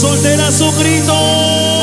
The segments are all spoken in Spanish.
Soltera su grito.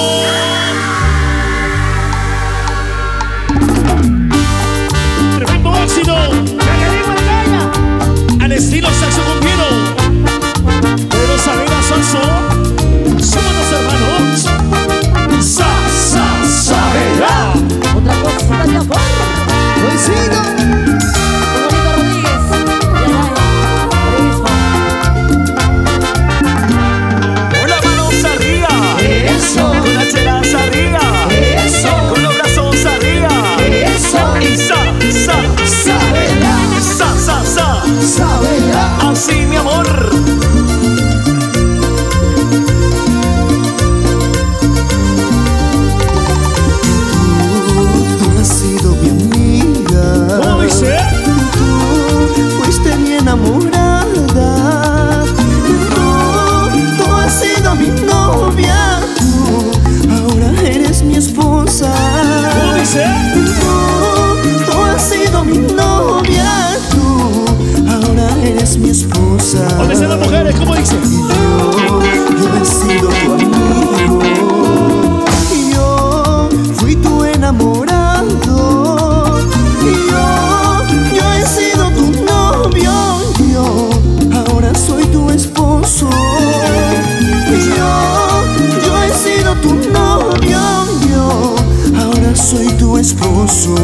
Esposo.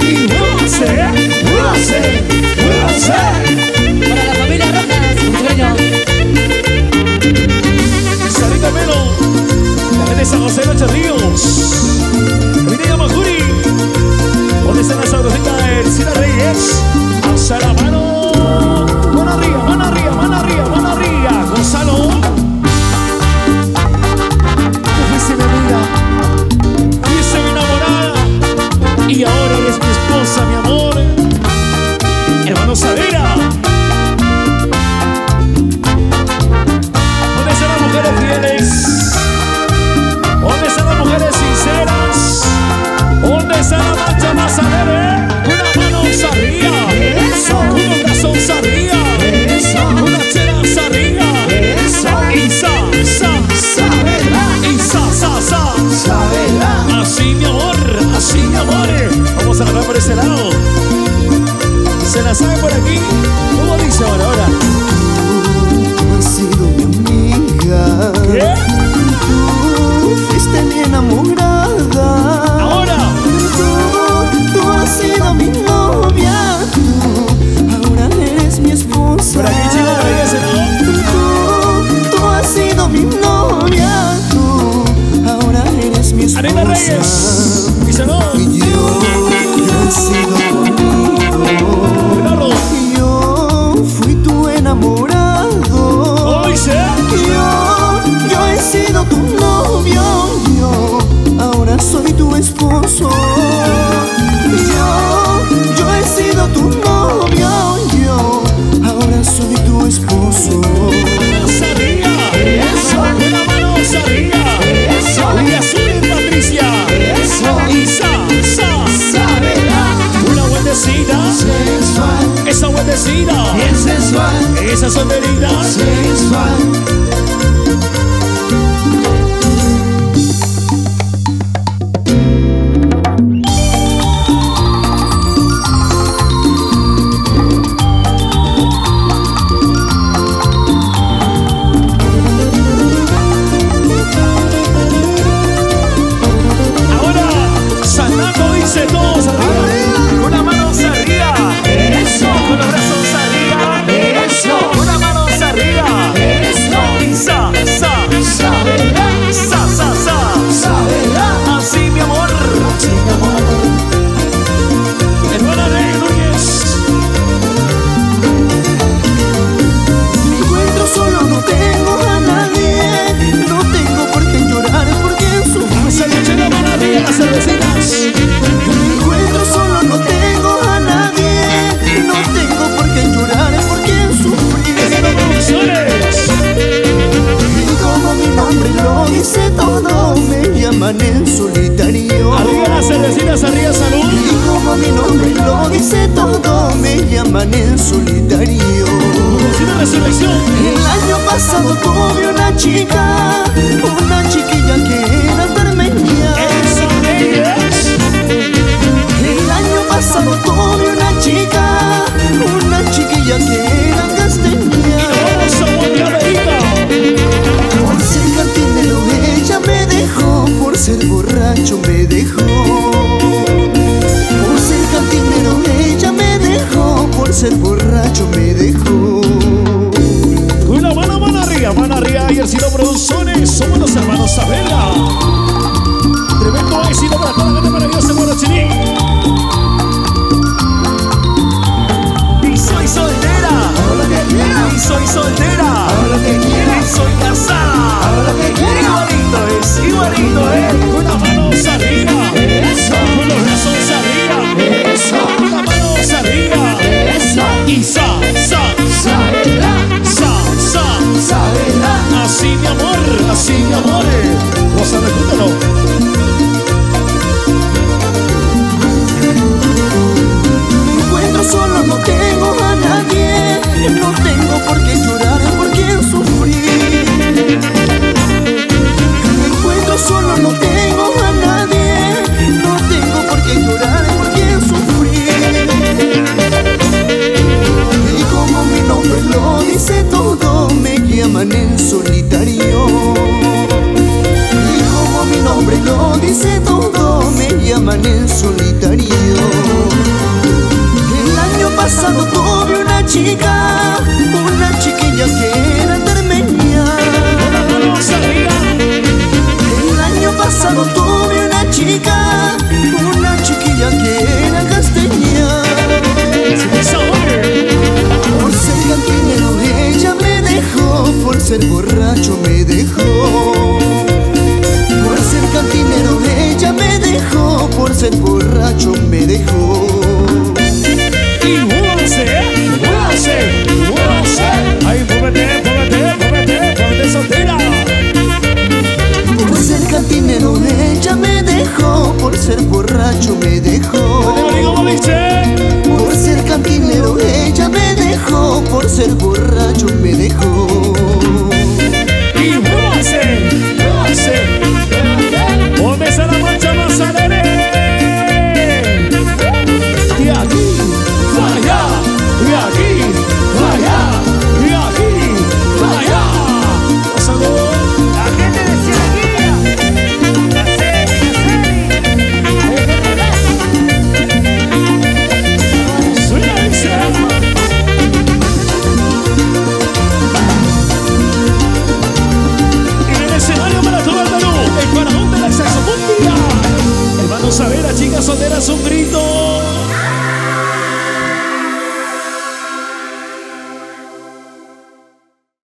Y muévase, muévase, muévase. Para la familia Rojas. Sarita Melo, la gente de San José de Ríos. Majuri. ¿Dónde están las sabrositas de Ercina Reyes? Alza la mano. Mano eres mi amor. Hermano. ¿Se la sabe por aquí? ¿Cómo dice ahora, ahora? Tú has sido mi amiga. ¿Qué? Tú fuiste mi enamorada. Ahora. Tú, tú has sido mi novia. Tú ahora eres mi esposa. Por aquí, lado. Tú, tú has sido mi novia. Tú ahora eres mi esposa. Arena Reyes. Tu novio, yo ahora soy tu esposo. Yo, yo he sido tu novio, yo ahora soy tu esposo. Eso. Una mano arriba. Eso. Y azul Patricia. Eso. Y sa, sa. Sabela, Una vueltecita. sensual, Esa vueltecita. bien sensual, Esa solterita. sensual. sé todo, me llaman en solitario. Arriba las cervecitas, arriba salud. Y como mi nombre lo dice todo, me llaman en solitario. Resurrección. El año pasado tuve una chica, una chiquilla que borracho me dejó. Por ser cantinero ella me dejó, por ser borracho me dejó. Una mano, mano arriba, mano arriba, y el Ciro Producciones, somos los hermanos Sabela. pasado tuve una chica.